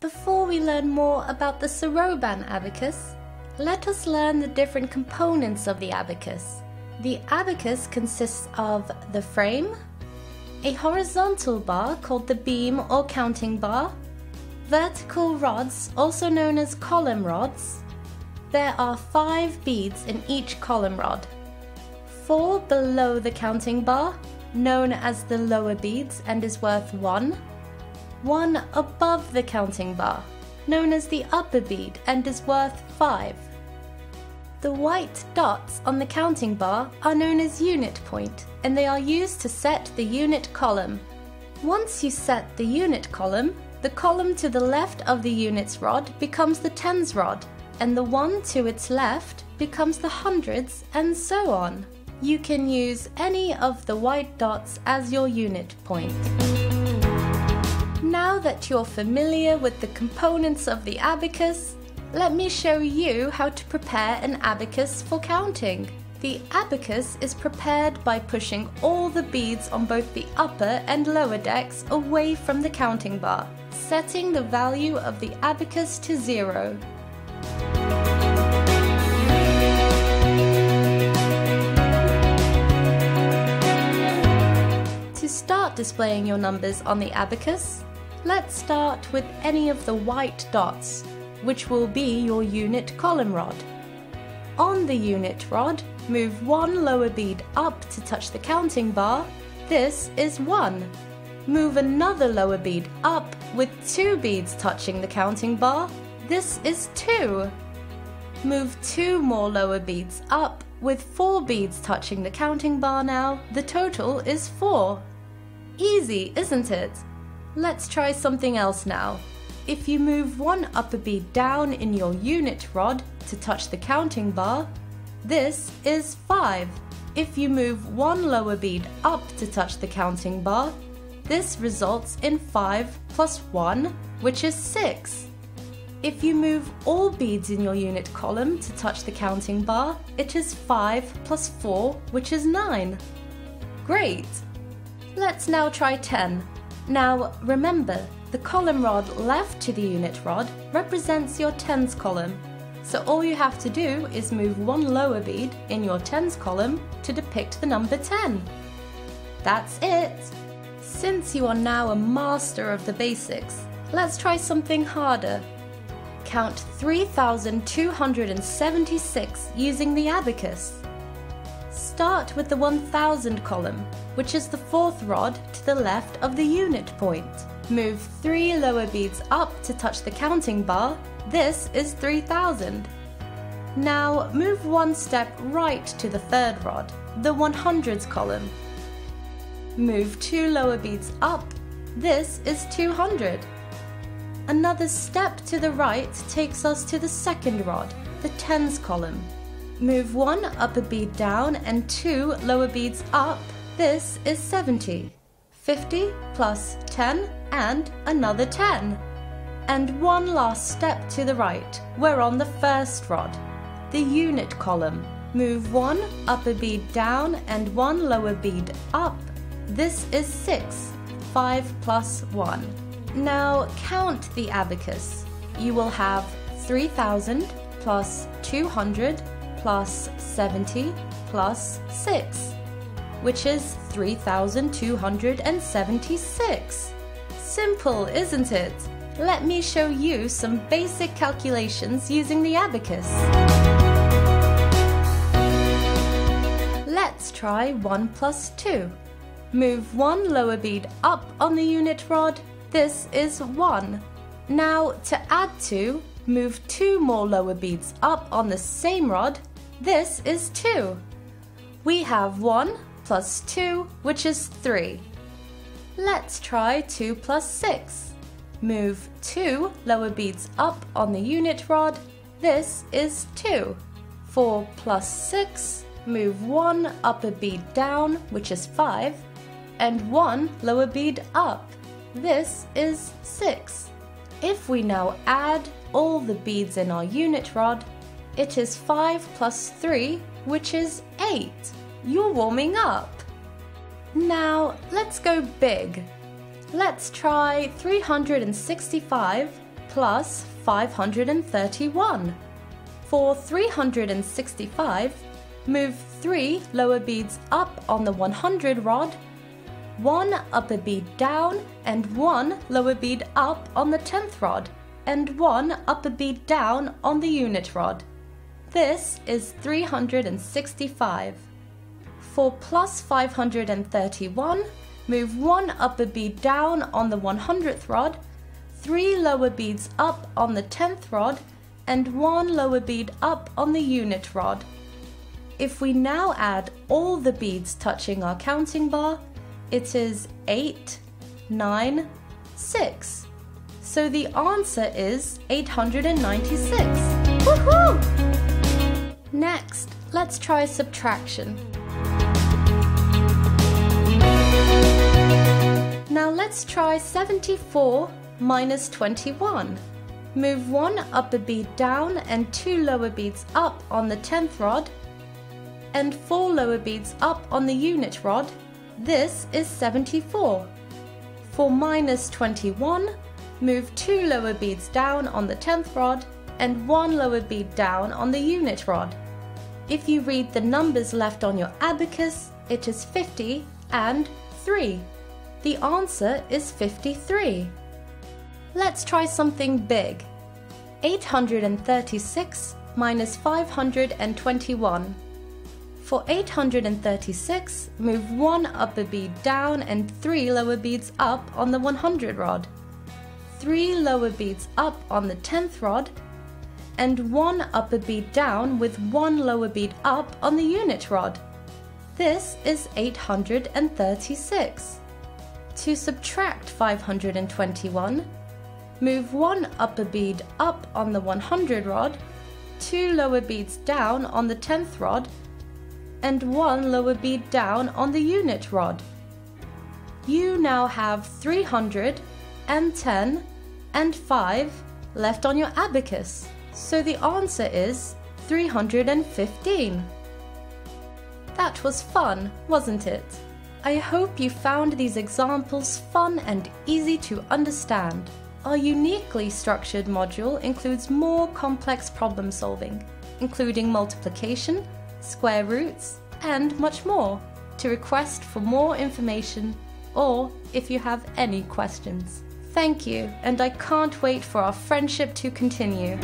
Before we learn more about the Soroban abacus, let us learn the different components of the abacus. The abacus consists of the frame, a horizontal bar called the beam or counting bar, vertical rods, also known as column rods. There are five beads in each column rod. Four below the counting bar, known as the lower beads and is worth one. One above the counting bar, known as the upper bead and is worth five. The white dots on the counting bar are known as unit point and they are used to set the unit column. Once you set the unit column, the column to the left of the units rod becomes the tens rod and the one to its left becomes the hundreds and so on. You can use any of the white dots as your unit point. Now that you're familiar with the components of the abacus, let me show you how to prepare an abacus for counting. The abacus is prepared by pushing all the beads on both the upper and lower decks away from the counting bar, setting the value of the abacus to zero. To start displaying your numbers on the abacus, let's start with any of the white dots which will be your unit column rod. On the unit rod, move one lower bead up to touch the counting bar. This is 1. Move another lower bead up with two beads touching the counting bar. This is 2. Move two more lower beads up with four beads touching the counting bar now. The total is 4. Easy, isn't it? Let's try something else now. If you move one upper bead down in your unit rod to touch the counting bar, this is 5. If you move one lower bead up to touch the counting bar, this results in 5 plus 1, which is 6. If you move all beads in your unit column to touch the counting bar, it is 5 plus 4, which is 9. Great! Let's now try 10. Now remember, the column rod left to the unit rod represents your tens column. So all you have to do is move one lower bead in your tens column to depict the number 10. That's it! Since you are now a master of the basics, let's try something harder. Count 3,276 using the abacus. Start with the 1000 column, which is the fourth rod to the left of the unit point. Move three lower beads up to touch the counting bar. This is 3000. Now move one step right to the third rod, the 100s column. Move two lower beads up. This is 200. Another step to the right takes us to the second rod, the tens column. Move one upper bead down and two lower beads up. This is 70. 50 plus 10 and another 10. And one last step to the right, we're on the first rod, the unit column. Move one upper bead down and one lower bead up. This is 6, 5 plus 1. Now count the abacus. You will have 3000 plus 200 plus 70 plus 6, which is 3276. Simple, isn't it? Let me show you some basic calculations using the abacus. Let's try 1 plus 2. Move one lower bead up on the unit rod. This is 1. Now, to add 2, move two more lower beads up on the same rod. This is 2. We have 1 plus 2, which is 3. Let's try 2 plus 6. Move 2 lower beads up on the unit rod. This is 2. 4 plus 6. Move 1 upper bead down, which is 5. And 1 lower bead up. This is 6. If we now add all the beads in our unit rod, it is 5 plus 3, which is 8. You're warming up. Now, let's go big. Let's try 365 plus 531. For 365, move 3 lower beads up on the 100 rod, 1 upper bead down and 1 lower bead up on the 10th rod, and 1 upper bead down on the unit rod. This is 365. For plus 531, move 1 upper bead down on the 100th rod, 3 lower beads up on the 10th rod, and 1 lower bead up on the unit rod. If we now add all the beads touching our counting bar, it is 8, 9, 6. So the answer is 896. Woohoo! Next, let's try subtraction. Now let's try 74 minus 21. Move one upper bead down and two lower beads up on the 10th rod and four lower beads up on the unit rod. This is 74. For minus 21, move two lower beads down on the 10th rod and one lower bead down on the unit rod. If you read the numbers left on your abacus, it is 50 and 3. The answer is 53. Let's try something big. 836 minus 521. For 836, move one upper bead down and three lower beads up on the 100 rod, three lower beads up on the 10th rod, and one upper bead down with one lower bead up on the unit rod. This is 836. To subtract 521, move one upper bead up on the 100 rod, two lower beads down on the 10th rod, and one lower bead down on the unit rod. You now have 300 and 10 and 5 left on your abacus, so the answer is 315. That was fun, wasn't it? I hope you found these examples fun and easy to understand. Our uniquely structured module includes more complex problem solving, including multiplication, square roots, and much more. To request for more information or if you have any questions. Thank you, and I can't wait for our friendship to continue.